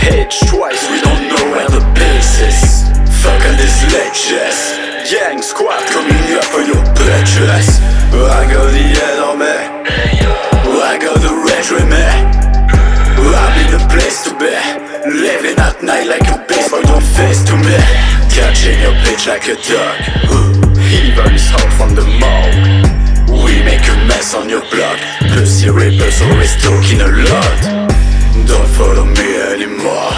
Hitch twice, we don't know where the base is. Fuck on these ledges Squad coming up for your bitches I got the head on me I got the red with me I'm in the place to be. Living at night like a beast But don't face to me. Catching your bitch like a dog Evil is hot from the mouth We make a mess on your block Pussy rippers always talking a lot. Don't follow me anymore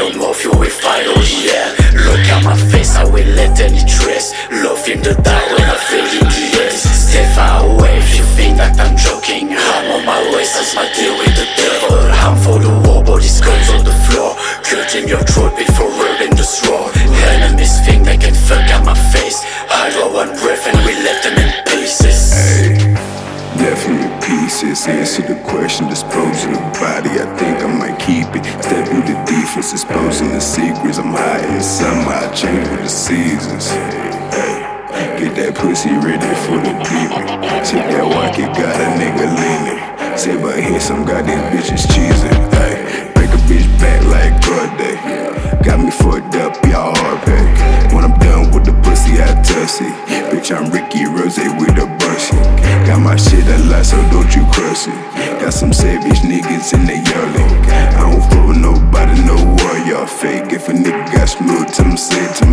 Your mouth, you will fight oh the end Look at my face, I will let any trace. Love in the dark when I feel in the ace Stay far away if you think that I'm joking. I'm on my way since my deal with the devil. I'm for the war, body skulls on the floor. Cutting your throat before rubbing the straw. Enemies think they can fuck at my face. I draw one breath and we let them in pieces. Hey, Definitely pieces. Answer the question, dispose of the body. I think I might keep it. Into exposing the secrets. I'm hiding somehow, change with the seasons. Get that pussy ready for the demon. Check that walk, it got a nigga leaning. Say, but here some goddamn bitches cheesing. Hey, break a bitch back like God day. Got me fucked up, y'all hard pay. When I'm done with the pussy, I touch it. Bitch, I'm Ricky Rose with a bussy. Got my shit a lot, so don't you crush it. Got some savage niggas in the yelling. No war, y'all fake. If a nigga got smooth, tell him say it to